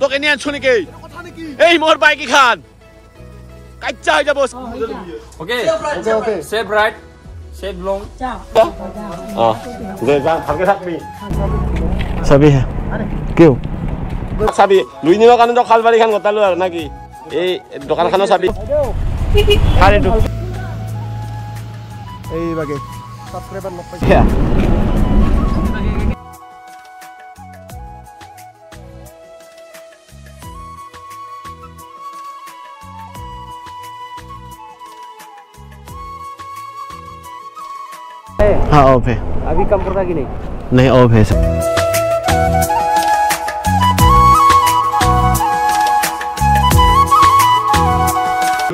তোক এনেই আনছো নেকি? এই মোৰ বাইক কেইখন কাচ্চা হৈ যাব. অঁ দে যা ভালকে থাকবি। চাবি হে। কিয় চাবি লুই নিবৰ কাৰণে তই খালবাৰীখন গতালো আৰু নাকি? এই দোকানখনৰ চাবি। লগ পাইছে हाँ? ऑफ़ है। अभी कम करता कि नहीं? नहीं ऑफ़ है। सर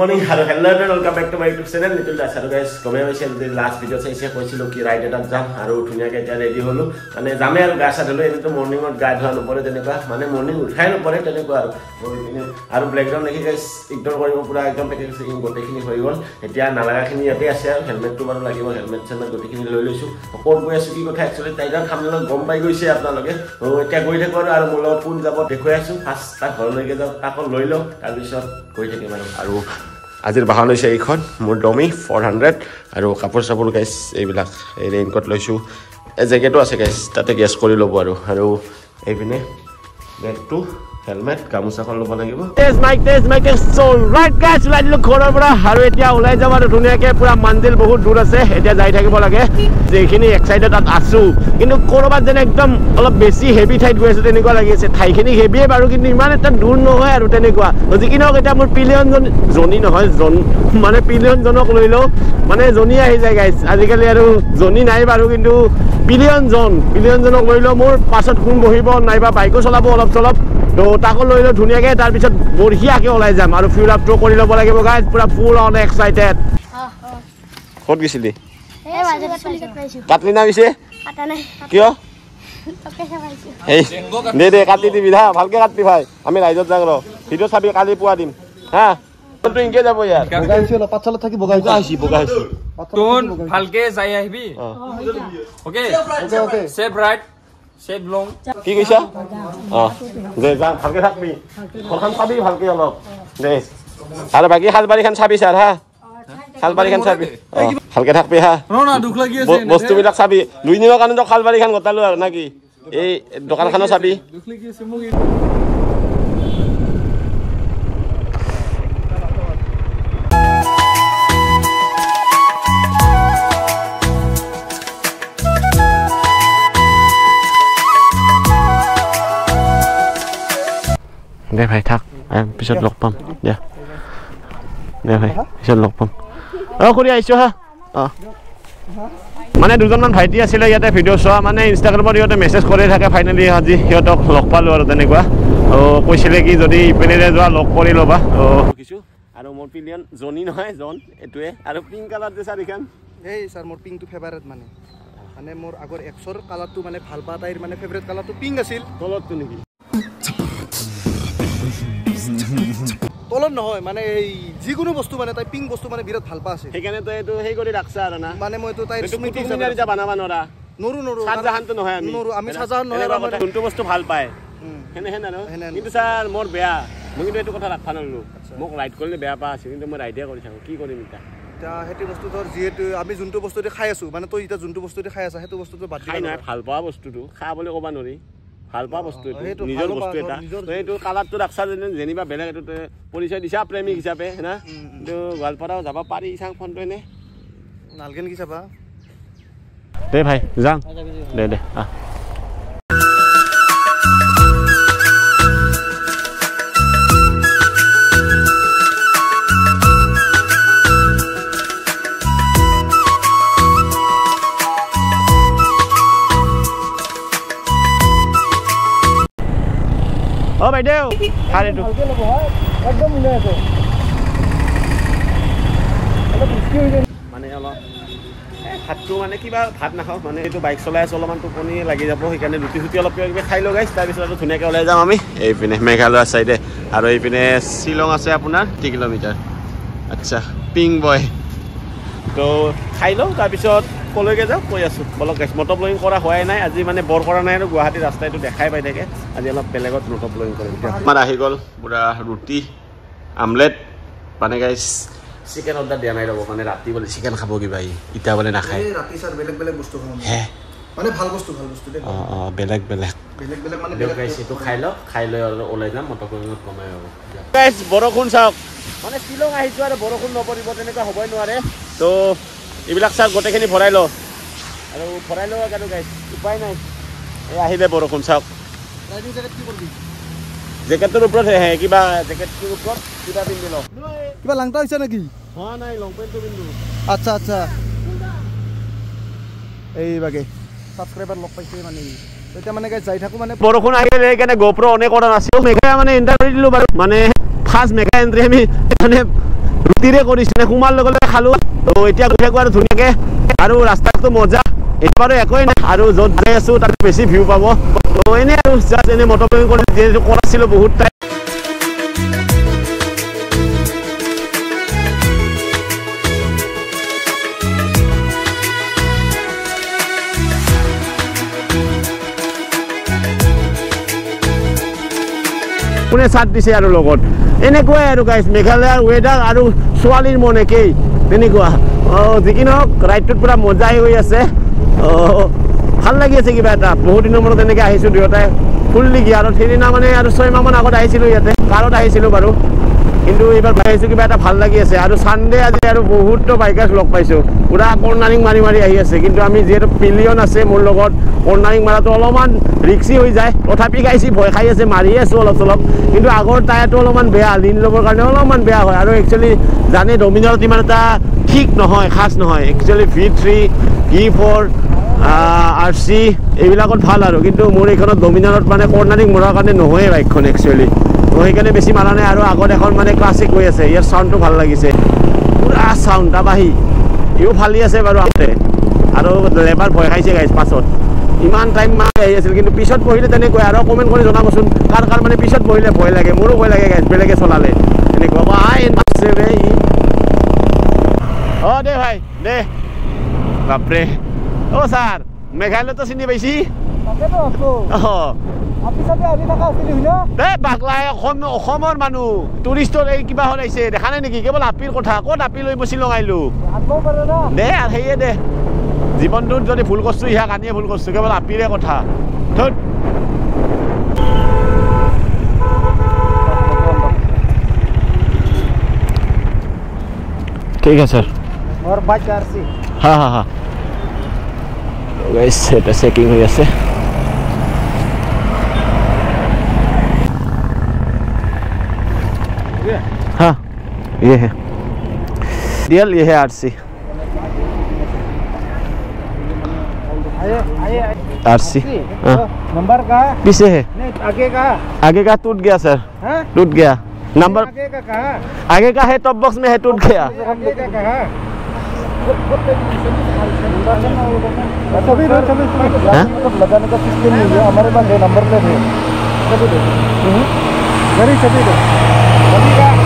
মৰ্ণিং আৰু hello' welcome back to my YouTube channel little Das আৰু গাইজ গমে পাইছে যদি লাষ্ট ভিডিঅ' চাইছে কৈছিলোঁ কি ৰাইড এটাত যাম আৰু ধুনীয়াকৈ এতিয়া ৰেডি হ'লোঁ মানে যামেই আৰু গা চা ধুলোঁ এনেইতো মৰ্ণিঙত গা ধোৱা নপৰে তেনেকুৱা মানে মৰ্ণিং উঠাই নপৰে তেনেকুৱা আৰু পিনে আৰু ব্লেকগ্ৰাউণ্ড দেখি গাইজ ইগন'ৰ কৰিব পূৰা একদম পেকেজিং গোটেইখিনি হৈ গ'ল এতিয়া নালাগাখিনি ইয়াতে আছে আৰু হেলমেটটো বাৰু লাগিব হেলমেট চেলমেট গোটেইখিনি লৈ লৈছোঁ ক'ত গৈ আছোঁ কি কথা একচুৱেলি টাইগাৰ থামনেলত গম পাই গৈছে আপোনালোকে ত' এতিয়া গৈ থাকোঁ আৰু আৰু মোৰ লগত কোন যাব দেখুৱাই আছোঁ ফাৰ্ষ্ট তাৰ ঘৰলৈকে যাওঁ তাকো লৈ লওঁ তাৰপিছত গৈ থাকিম আৰু আৰু আজিৰ বাহন হৈছে এইখন মোৰ ডমি ফ'ৰ হাণ্ড্ৰেড আৰু কাপোৰ চাপোৰ গাইছ এইবিলাক এই ৰেইনকোট লৈছোঁ। জেকেটো আছে গাইছ তাতে গেছ কৰি ল'ব আৰু। আৰু এইপিনে বেগটো হেলমেট গামোচাখন ল'ব লাগিব তেজ মাইক তেজ মাইক গাইছ ওলাই দিলোঁ ঘৰৰ পৰা আৰু এতিয়া ওলাই যাম আৰু ধুনীয়াকৈ। পূৰা মান্দিল বহুত দূৰ আছে। এতিয়া যাই থাকিব লাগে। যিখিনি এক্সাইটেড তাত আছোঁ। কিন্তু ক'ৰবাত যেনে একদম অলপ বেছি হেভি ঠাইত গৈ আছোঁ তেনেকুৱা লাগি আছে। ঠাইখিনি হেভিয়ে বাৰু কিন্তু ইমান এটা দূৰ নহয় আৰু তেনেকুৱা। যি কি নহওক এতিয়া মোৰ পিলিয়নজন জনী নহয় জন মানে পিলিয়নজনক লৈ লওঁ। মানে জনী আহি যায় গাইছ আজিকালি আৰু জনী নাই বাৰু কিন্তু পিলিয়নজন পিলিয়নজনক লৈ লওঁ। মোৰ পাছত কোন বহিব নাইবা বাইকো চলাব অলপ চলপ তো তাকো লৈ লওঁ ধুনীয়াকৈ তাৰপিছত বঢ়িয়াকৈ ওলাই যাম আৰু ফিউল আপটো কৰি ল'ব লাগিব গাইজ পূৰা ফুল অন এক্সাইটেড ক'ত গৈছিলি? কাটলি না পিছে? কাটা নাই। কিয়? দে দে কাটি দিবি হা ভালকে কাটবি ভাই। আমি ৰাইজত যাওঁ ৰ। ভিডিঅ' চাবি কালি পুৱা দিম। হা? ইনকে যাব ইয়াৰ। থাকি. ভালকে যাই আহিবি। Long. কি কৈছা অঁ দে যা ভালকে থাকবি ঘৰখন চাবি ভালকে অলপ দে আৰু বাকী শালবাৰীখন চাবি ছাৰ হা শালবাৰীখন চাবি অঁ ভালকে থাকবি হা ব- বস্তুবিলাক চাবি দুই দিনৰ কাৰণে তই শালবাৰীখন গতালো আৰু নাকি এই দোকানখনো চাবি দে ভাই থাক পিছত লগ পাম দে দে ভাই পিছত লগ পাম অঁ খুৰী আহিছোঁ হা অঁ মানে দুজনমান ভাইটি আছিলে ইয়াতে ভিডিঅ' চোৱা। মানে ইনষ্টাগ্ৰামত সিহঁতে মেছেজ কৰি থাকে ফাইনেলি আজি সিহঁতক লগ পালোঁ আৰু তেনেকুৱা। অঁ কৈছিলে কি যদি ইপিনেৰে যোৱা লগ কৰি ল'বা। অঁ আৰু মোৰ পিলিয়ন জনী নহয় জন এইটোৱে। আৰু পিংক কালাৰ যে চাৰিখন এই স্যাৰ মোৰ পিংকটো ফেভাৰেট মানে। মানে মোৰ আগৰ এক্সৰ কালাৰটো মানে ভাল পা তাইৰ মানে ফেভাৰেট কালাৰটো পিংক আছিল। তলতটো নেকি? তলত নহয় মানে এই যিকোনো বস্তু মানে তাই পিংক বস্তু মানে বিৰাট ভাল পা আছিল সেইকাৰণে তই এইটো সেই কৰি ৰাখছা আৰু না। মানে মইতো এইটো স্মৃতি হিচাপে বনাব নোৱাৰা। নৰো নৰো শ্বাহজাহানটো নহয় আমি। নৰো আমি শ্বাহজাহান নহয় আৰু আমাৰ-। যোনটো বস্তু ভাল পায়। উম। সেনে সেনে ন সেনে ন। কিন্তু ছাৰ মোৰ বেয়া। মই কিন্তু এইটো কথা ৰাখবা নোৱাৰিলোঁ। মোক ৰাইড কৰিলে বেয়া পা আছিল কিন্তু মই ৰাইডে কৰি থাকোঁ। কি কৰিম এতিয়া? এতিয়া সেইটো বস্তু ধৰ যিহেতু আমি যোনটো বস্তু দি খাই আছো মানে তই এতিয়া যোনটো বস্তু দি খাই আছা সেইটো বস্তুটো বাদ খাই ভাল পোৱা বস্তুটো। খা বুলি ক'ব নোৱাৰি। ভাল পোৱা বস্তু এইটো সেইটো নিজৰ বস্তু এটা। এইটো কালাৰটো ৰাখছা যেনে যেনিবা বেলেগ এইটো পৰিচয় দিছা প্ৰেমিক হিচাপে না কিন্তু গোৱালপাৰাও যাব পাৰি চাং ফোনটো এনে। নালগে নেকি চাবা? দে ভাই যাওঁ দে দে আহ। অ বাইদেউ। এইটো একদম মিলাই আছে। মানে অলপ ভাতটো মানে কিবা ভাত নাখাওঁ মানে এইটো বাইক চলাই আছোঁ অলপমান টোপনি লাগি যাব সেইকাৰণে ৰুটি চুটি অলপ কিবা কিবি খাই লগাইছ তাৰপিছত আৰু ধুনীয়াকৈ ওলাই যাম আমি। এইপিনে মেঘালয়ৰ ছাইডে আৰু এইপিনে শ্বিলং আছে আপোনাৰ ত্ৰি কিলোমিটাৰ আচ্ছা পিং বয় তো খাই লওঁ তাৰপিছত কলৈকে যাওঁ কৈ আছোঁ। বলক গাইছ মটৰ ব্লগিং কৰা হোৱাই নাই। আজি মানে বৰ কৰা নাই আৰু গুৱাহাটীৰ ৰাস্তাটো দেখাই পাই থাকে। আজি অলপ বেলেগত মটৰ ব্লগিং কৰিম আমাৰ আহি গ'ল পূৰা ৰুটি আমলেট। মানে গাইছ চিকেন অৰ্ডাৰ দিয়া নাই ৰ'ব মানে ৰাতি বোলে চিকেন খাব কিবা ই ইটা বোলে নাখায়। ৰাতি ছাৰ বেলেগ বেলেগ বস্তু খাওঁ হে? মানে ভাল বস্তু ভাল বস্তু দেই। অঁ অঁ বেলেগ বেলেগ। বেলেগ বেলেগ মানে বেলেগ গাইছ এইটো খাই লওক খাই লৈ আৰু ওলাই যাম মটৰ ব্লগিঙত কমাই হ'ব। গাইছ বৰষুণ চাওক। মানে শ্বিলং আহিছোঁ আৰু বৰষুণ নপৰিব তেনেকুৱা হ'বই নোৱাৰে। তো এইবিলাক চাওক গোটেইখিনি ভৰাই লওঁ। আৰু ভৰাই লওঁ আৰু গাইছ উপায় নাই। এই আহিলে বৰষুণ চাওক। জেকেটটোৰ ওপৰত হে কিবা জেকেটটোৰ ওপৰত কিবা পিন্ধি লওঁ। কিবা লাংটা হৈছে নেকি? হোৱা নাই লং পেণ্টটো পিন্ধো। আচ্ছা আচ্ছা। এইবাগে ছাবস্ক্ৰাইবাৰ লগ পাইছে মানে। ই। এতিয়া মানে গাইজ যাই থাকোঁ মানে বৰষুণ আহিলে সেইকাৰণে গোপ্ৰ অনে কৰা নাছিলোঁ মেঘাই মানে এণ্টাৰ কৰি দিলোঁ বাৰু। মানে ফাৰ্ষ্ট মেঘা এণ্ট্ৰি আমি মানে ৰুটিৰে কৰিছোঁ মানে সোমাৰ লগে লগে খালোঁ। তো এতিয়া গৈ থাকোঁ আৰু ধুনীয়াকৈ। আৰু ৰাস্তাটো মজা। এতিয়া বাৰু একোৱেই নাই। আৰু য'ত যাই আছোঁ তাত বেছি ভিউ পাব। তো এনেই আৰু জাষ্ট এনেই মটৰ কৰাছিলোঁ বহুত টাইম কোনে চাট দিছে আৰু লগত। এনেকুৱাই আৰু গাইছ মেঘালয়ৰ ৱেডাৰ আৰু ছোৱালীৰ মন একেই। তেনেকুৱা। অঁ যি কি নহওক ৰাইডটোত পূৰা মজাই হৈ আছে। ভাল লাগি আছে কিবা এটা। বহুত দিনৰ মূৰত এনেকৈ আহিছোঁ দুয়োটাই ফুল্লি গিয়াৰত। সেইদিনা মানে আৰু ছয়মাহমান আগত আহিছিলোঁ ইয়াতে। কাৰত আহিছিলোঁ বাৰু। কিন্তু এইবাৰ আহিছোঁ কিবা এটা ভাল লাগি আছে। আৰু ছানডে আজি আৰু বহুতো বাইকাৰ্ছ লগ পাইছোঁ। পূৰা কৰ্ণাৰিং মাৰি মাৰি আহি আছে। কিন্তু আমি যিহেতু পিলিয়ন আছে মোৰ লগত কৰ্ণাৰিং মাৰাটো অলপমান ৰিক্সি হৈ যায়। তথাপি গাইছি ভয় খাই আছে মাৰি আছোঁ অলপ চলপ। কিন্তু আগৰ টায়াৰটো অলপমান বেয়া লিন ল'বৰ কাৰণে অলপমান বেয়া হয়। আৰু একচুৱেলি জানে ডমিনাৰত ইমান এটা ঠিক নহয় খাচ নহয়। Actually V three V four R C এইবিলাকত ভাল আৰু। কিন্তু মোৰ এইখনত ডমিনাৰত মানে কৰ্ণাৰিং মৰাৰ কাৰণে নহয়েই বাইকখন একচুৱেলি তো সেইকাৰণে বেছি মাৰা নাই আৰু আগত এখন মানে ক্লাছিক হৈ আছে। ইয়াৰ চাউণ্ডটো ভাল লাগিছে। পূৰা চাউণ্ড তাবাহি ইও ফালি আছে বাৰু আগতে। আৰু লেবাৰ ভয় খাইছে গাইছ পাছত। ইমান টাইম মাৰি আহি আছিল কিন্তু পিছত বহিলে তেনেকুৱাই। আৰু কমেণ্ট কৰি জনাবচোন কাৰ কাৰ মানে পিছত বহিলে ভয় লাগে মোৰো ভয় লাগে গাইছ বেলেগে চলালে। এনেকুৱা নাচছে ই। অঁ দে ভাই দে। বাপৰে। অ' ছাৰ মেঘালয়তো চিনি পাইছি? অঁ। এই বাকলাই অসম অসমৰ মানুহ। টুৰিষ্টৰ এই কিবা ওলাইছে দেখা নাই নেকি? কেৱল আপিৰ কথা ক'ত আপি লৈ মই শ্বিলং আহিলোঁ দে আৰু সেয়ে দে। জীৱনটোত যদি ভুল কৰিছোঁ ইয়াক আনিয়ে ভুল কৰিছোঁ কেৱল আপিৰে কথা। ধুত। ঠিক আছে হা হা হা। গাইছ এটা চেকিং হৈ আছে। ये है। डीएल ये है आरसी आरसी नंबर कहा पीछे है। नहीं आगे का आगे का टूट गया सर। हाँ? टूट गया। नंबर आगे का कहा आगे का है टॉप बॉक्स में है टूट गया। आगे का कहा सभी रोड सभी हाँ? लगाने का सिस्टम नहीं है। हमारे पास नंबर प्लेट है। सभी दो सभी सभी दो सभी का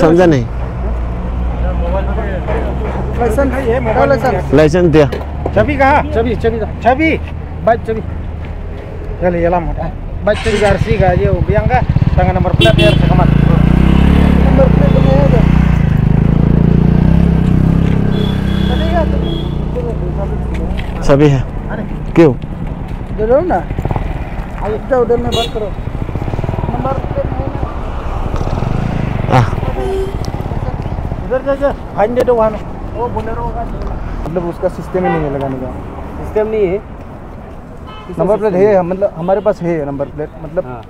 समझा नहीं। लाइसेंस दिया। छबी कहा? छबी छबी छबी बाइक छबी चले ये लाम होता है बाइक छबी गारसी का ये उबियांग का tangan nomor plat ya harus kemat nomor plat ini ada tadi ya सभी है। क्यों? ज़रूर ना। आइए तो उधर में बात करो। नंबर दो वहाँ वो बोलेरो मतलब उसका सिस्टम ही नहीं है लगाने का। सिस्टम नहीं है। नंबर प्लेट है मतलब हमारे पास है नंबर प्लेट मतलब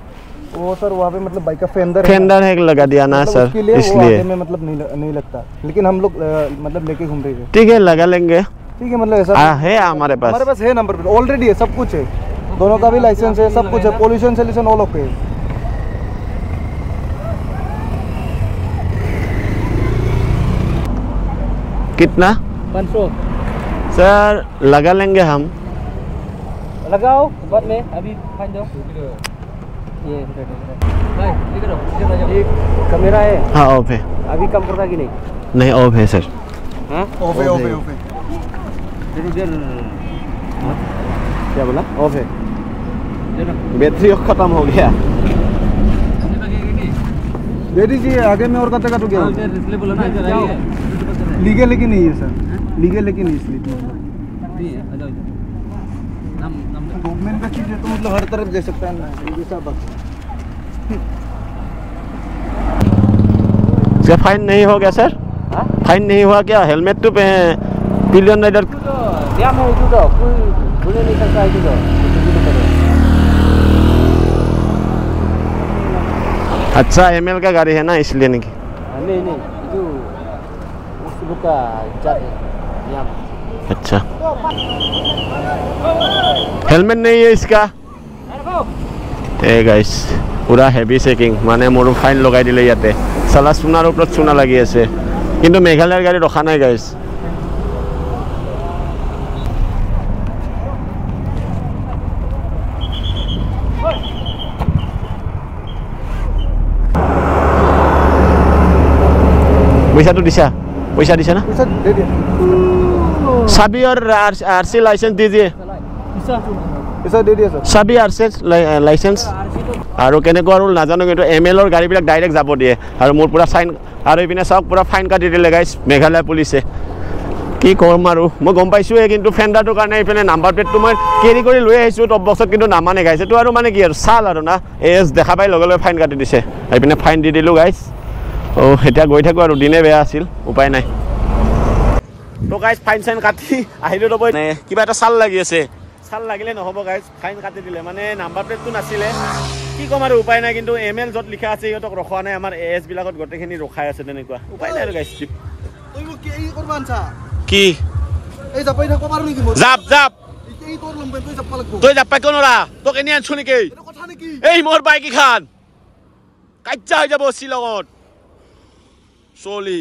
वो सर वहाँ पे मतलब बाइक का फेंडर फेंडर है लगा दिया ना मतलब सर इसलिए। में मतलब नहीं ल- नहीं लगता। लेकिन हम लोग मतलब लेके घूम रहे थे ठीक है लगा लेंगे। ठीक है मतलब ऐसा हाँ है हमारे पास। हमारे पास है नंबर प्लेट ऑलरेडी है सब कुछ है। दोनों का भी लाइसेंस है सब कुछ है पोल्यूशन सोल्यूशन ऑल ओके है। कितना? पाँच सौ। सर लगा लेंगे हम। लगाओ बाद में अभी फाइन ये भाई इधर आओ, इधर आ जाओ। कैमरा है। हाँ ऑफ़ है। अभी कम पड़ता कि नहीं? नहीं ऑफ़ है सर हाँ? ऑफ़ है ऑफ़ है ऑफ़ है। क्या बोला? ऑफ़ है। बैटरी खत्म हो गया। दे दीजिए आगे में और कते का तो क्या बोलो ना इधर आइए। लीगल है कि नहीं है सर लीगल है कि नहीं इसलिए गवर्नमेंट का चीज़ है तो, तो मतलब हर तरफ़ दे सकता है ना इसका फाइन नहीं हो गया सर फाइन हाँ? नहीं हुआ क्या? हेलमेट तो पे पिलियन राइडर तो। अच्छा एमएल का गाड़ी है ना इसलिए नहीं हाँ, नहीं नहीं itu mesti buka cat yang अच्छा हेलमेट नहीं है इसका ए গাইছ পুৰা হেভি চেকিং মানে মোৰো ফাইন লগাই দিলে ইয়াতে চালা চুনাৰ ওপৰত চুনা লাগি আছে কিন্তু মেঘালয়ৰ গাড়ী ৰখা নাই গাইছ পইচাটো দিছা पैसा দিছে না सबी अर आरसी लाइसेंस দিয়ে सबी आरसेस लाइसेंस লাইচেঞ্চ আৰু কেনেকুৱা ना নাজানো एतो এম এলৰ गाडी ডাইৰেক্ট डायरेक्ट দিয়ে दिए মোৰ मोर চাইন আৰু এইপিনে চাওক सब ফাইন फाइन দিলে दिले মেঘালয় मेघालय पुलिस কি কম আৰু মই গম পাইছোঁ কিন্তু ফেণ্ডাৰটোৰ কাৰণে এইফালে নাম্বাৰ প্লেটটো মই কেৰি কৰি লৈ আহিছোঁ টপ বক্সত কিন্তু নামানে গাইছে তো আৰু মানে কি আৰু চাল আৰু না এছ দেখা পাই লগে লগে ফাইন কাটি দিছে এইপিনে ফাইন দি দিলোঁ গাইছ অঁ এতিয়া গৈ থাকোঁ আৰু দিনে বেয়া আছিল উপায় নাই। তো গাইজ ফাইন চাইন কাটি আহিলোঁ ৰ'ব। কিবা এটা চাল লাগি আছে। চাল লাগিলে নহ'ব গাইজ ফাইন কাটি দিলে। মানে নাম্বাৰ প্লেটটো নাছিলে। কি ক'ম আৰু উপায় নাই কিন্তু এম এল য'ত লিখা আছে সিহঁতক ৰখোৱা নাই। আমাৰ এ এছবিলাকত গোটেইখিনি ৰখাই আছে তেনেকুৱা। উপায় নাই আৰু গাইজ কি এই জাপ জাপ। তই জাপ পাই নৰা? তোক আনছো নেকি? মোৰ বাইক কেইখন কাজ্যা হৈ যাব শ্বিলঙত। চলি।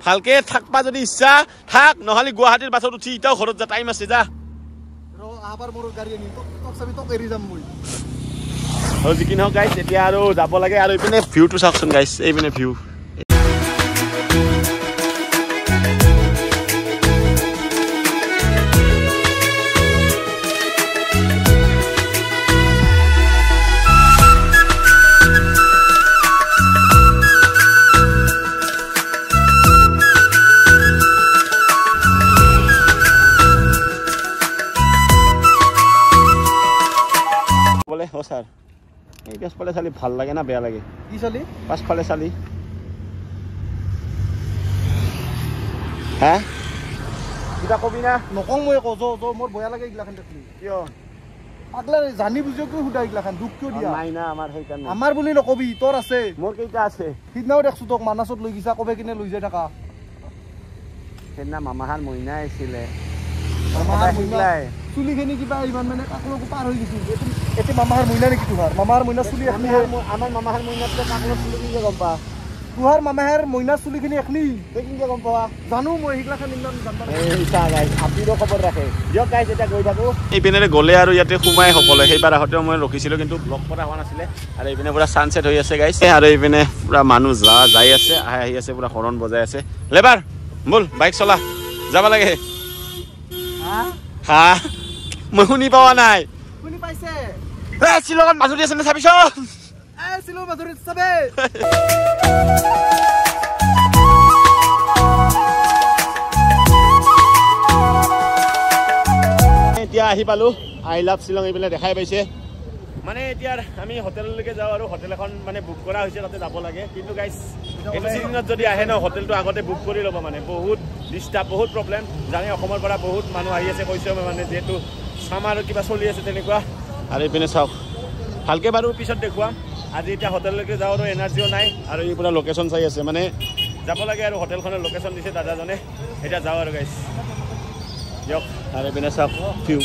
ভালকে থাকবা যদি ইচ্ছা থাক নহ'লে গুৱাহাটীৰ বাছত উঠি এতিয়াও ঘৰত যা টাইম আছে যা। যি কি নহওক গাইছ এতিয়া আৰু যাব লাগে আৰু এইপিনে ভিউটো চাওকচোন গাইছ এইপিনে ভিউ পিছফালে চালি ভাল লাগে না বেয়া লাগে? কি চালি? পাছফালে চালি। হা? কিবা কবি না? নকওঁ মই একো য য মোৰ বেয়া লাগে এইগিলাখান দেখলি। কিয়? পাগলা জানি বুজিও কিয় সুধা এইগিলাখান? দুখ কিয় দিয়া? নাই না আমাৰ সেইকাৰণে। আমাৰ বুলি নকবি তোৰ আছে। মোৰ কেইটা আছে? সিদিনাও দেখছো তোক মানাছত লৈ গৈছা কবে কিনে লৈ যাই থাকা। সেইদিনা মামাহাৰ মইনা আহিছিলে মামাহাৰ সদায় মইনা শিকলাই। চুলিখিনি কিবা ইমান মানে কাকলৈকো পাৰ হৈ গৈছো। এইটো এইটো মামাহাৰ মইনা নেকি তোমাৰ মামাহাৰ মইনা চুলি এখনি আমাৰ আমাৰ মামাহাৰ মইনাতকৈ কাকলৈ চুলি কিনকে গম পা তোহাৰ মামাহাৰ মইনা চুলিখিনি এখনি। তই কিনকে গম পাৱা। জানো মই সেইগিলাখান ইমান জানবা আপুৰো খবৰ ৰাখে। দিয়ক গাইজ এতিয়া গৈ থাকোঁ। এইপিনেৰে গ'লে আৰু ইয়াতে সোমাই সকলোৱে। সেইবাৰ আহোঁতেও মই ৰখিছিলোঁ কিন্তু লগ কৰা হোৱা নাছিলে। আৰু এইপিনে পূৰা ছানছেট হৈ আছে গাইজ আৰু এইপিনে পূৰা মানুহ যা যাই আছে আহি আহি আছে পূৰা হৰণ বজাই আছে। লেবাৰ ব'ল বাইক চলা। যাব লাগে। হা? মই শুনি পোৱা নাই। শুনি পাইছে। এ শ্বিলঙত মাজুলী আছে নে চাবিচোন? এ চিলো মাধুৰীত চাবে। এতিয়া আহি পালোঁ। আই লাভ শ্বিলং এইপিনে দেখাই পাইছে। মানে এতিয়া আমি হোটেললৈকে যাওঁ আৰু হোটেল এখন মানে বুক কৰা হৈছে তাতে যাব লাগে। কিন্তু গাইজ এইটো ছিজনত যদি আহে ন হোটেলটো আগতে বুক কৰি ল'ব মানে। বহুত ডিষ্টাৰ্ব বহুত প্ৰব্লেম জানে অসমৰ পৰা বহুত মানুহ আহি আছে কৈছে মানে যিহেতু চামাৰ কিবা চলি আছে তেনেকুৱা। আৰু এইপিনে চাওক ভালকৈ বাৰু পিছত দেখুৱাম। আজি এতিয়া হোটেললৈকে যাওঁ আৰু এনাৰ্জিও নাই। আৰু এই পূৰা লোকেশ্যন চাই আছে। মানে যাব লাগে আৰু হোটেলখনৰ লোকেশ্যন দিছে দাদাজনে। এতিয়া যাওঁ আৰু গাইজ দিয়ক। আৰু এইপিনে চাওক ভিউ